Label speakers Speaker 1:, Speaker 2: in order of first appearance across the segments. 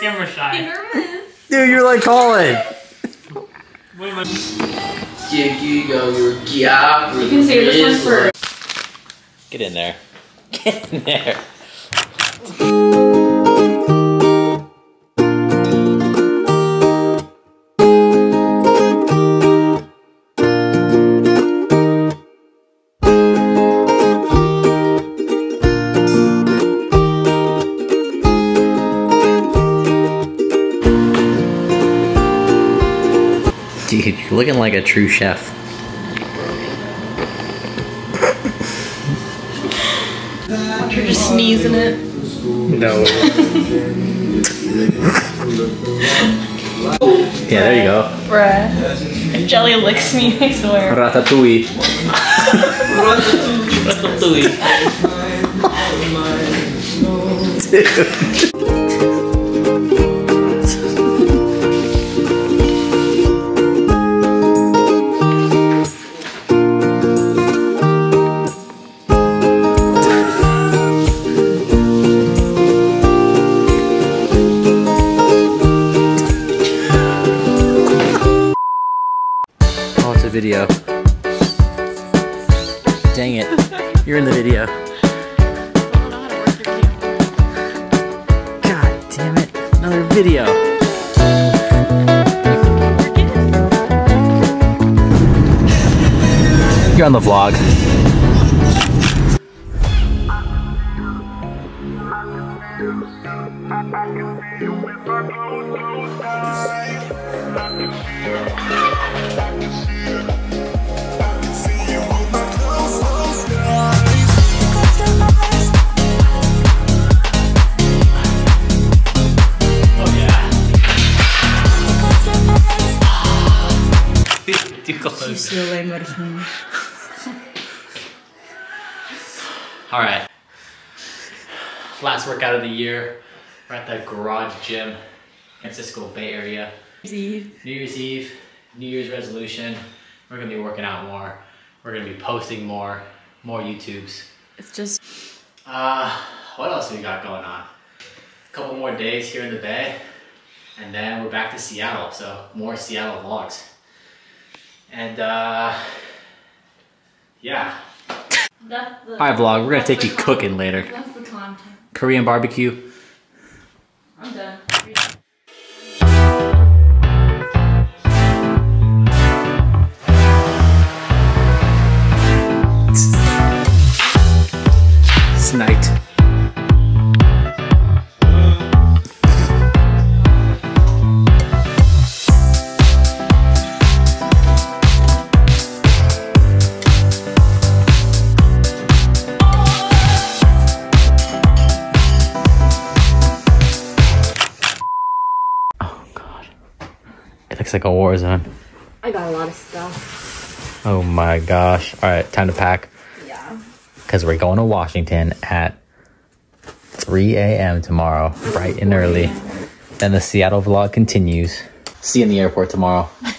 Speaker 1: camera shy.
Speaker 2: nervous.
Speaker 3: Dude, you're like calling.
Speaker 1: What am
Speaker 4: go your gap.
Speaker 2: You can save this one for
Speaker 3: Get in there. Get in there. Looking like a true chef.
Speaker 2: You're just sneezing it.
Speaker 3: No. yeah, there you go.
Speaker 2: Bruh. If Jelly licks me, I swear.
Speaker 3: Ratatouille. Oh, it's video. Dang it. You're in the video. God damn it. Another video. You're on the vlog.
Speaker 1: All right. Last workout of the year. We're at the Garage Gym, San Francisco Bay Area. Eve. New Year's Eve, New Year's resolution. We're gonna be working out more. We're gonna be posting more, more YouTubes.
Speaker 2: It's just
Speaker 1: Uh, what else we got going on? A couple more days here in the Bay, and then we're back to Seattle. So more Seattle vlogs. And uh, yeah,
Speaker 2: that's the.
Speaker 3: Alright, vlog, we're gonna take you cooking later.
Speaker 2: That's the content.
Speaker 3: Korean barbecue.
Speaker 2: I'm done.
Speaker 3: Looks like a war zone.
Speaker 2: I got a lot of stuff.
Speaker 3: Oh my gosh. Alright, time to pack.
Speaker 2: Yeah.
Speaker 3: because we're going to Washington at 3 a.m. tomorrow, bright and early. Then the Seattle vlog continues. See you in the airport tomorrow.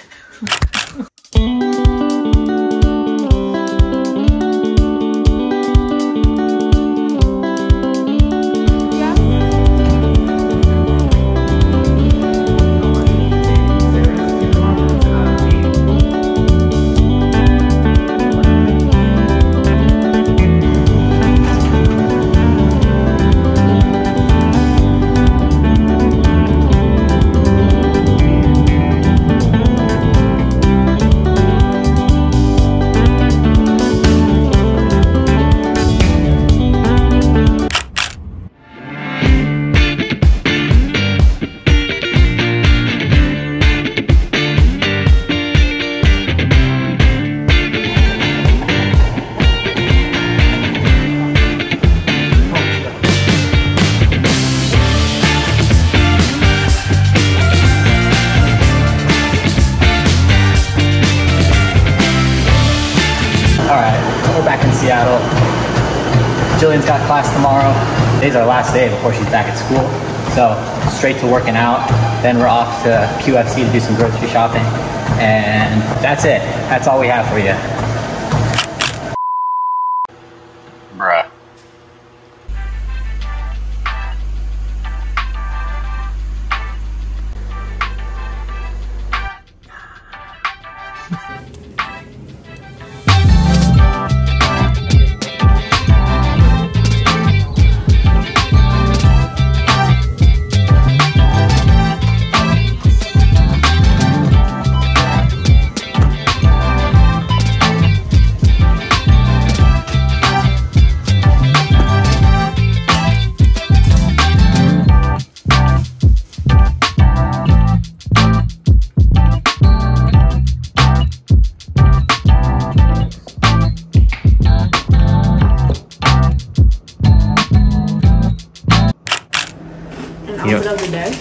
Speaker 3: Gillian's got class tomorrow. Today's our last day before she's back at school. So straight to working out. Then we're off to QFC to do some grocery shopping. And that's it. That's all we have for you.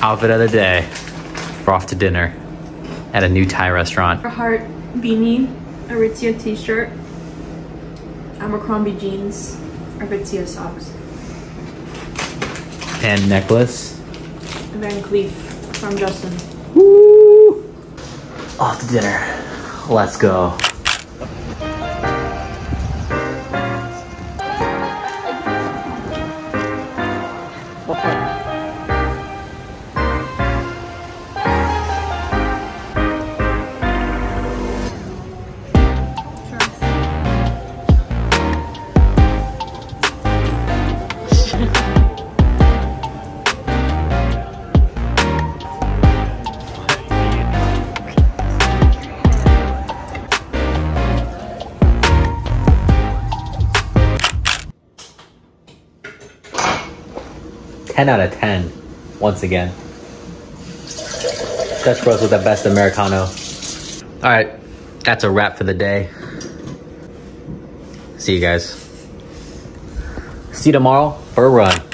Speaker 2: Outfit of the day.
Speaker 3: Outfit of the day. We're off to dinner at a new Thai restaurant.
Speaker 2: Carhartt beanie, Aritzia t-shirt, Abercrombie jeans, Aritzia socks,
Speaker 3: And necklace.
Speaker 2: Van Cleef from Justin. Woo!
Speaker 3: Off to dinner. Let's go. Ten out of ten. Once again. Dutch Bros with the best Americano. All right, that's a wrap for the day. See you guys. See you tomorrow for a run.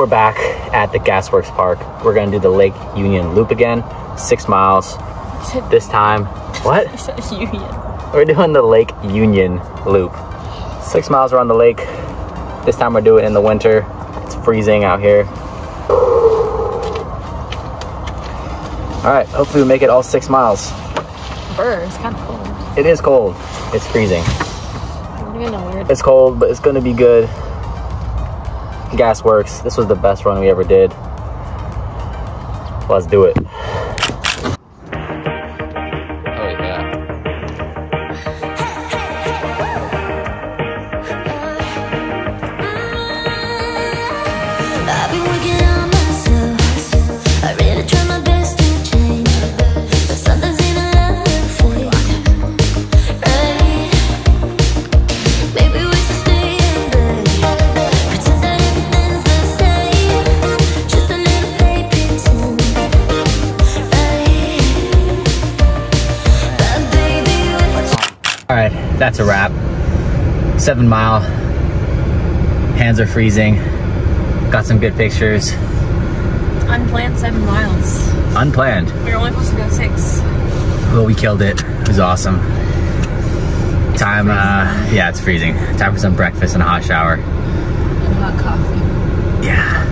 Speaker 3: We're back at the Gasworks Park. We're gonna do the Lake Union Loop again, six miles. This time, what? Union. We're doing the Lake Union Loop. Six miles around the lake. This time we're doing it in the winter. It's freezing out here. All right, hopefully we make it all six miles.
Speaker 2: Brr, it's kind of cold.
Speaker 3: It is cold. It's freezing.
Speaker 2: I'm gonna know where
Speaker 3: It's cold, but it's gonna be good. Gas works. This was the best run we ever did. Let's do it. Seven mile. Hands are freezing. Got some good pictures.
Speaker 2: unplanned seven miles.
Speaker 3: Unplanned.
Speaker 2: We were only supposed to go six.
Speaker 3: Well, we killed it. It was awesome. Time, uh, yeah, it's freezing. Time for some breakfast and a hot shower.
Speaker 2: And hot coffee.
Speaker 3: Yeah.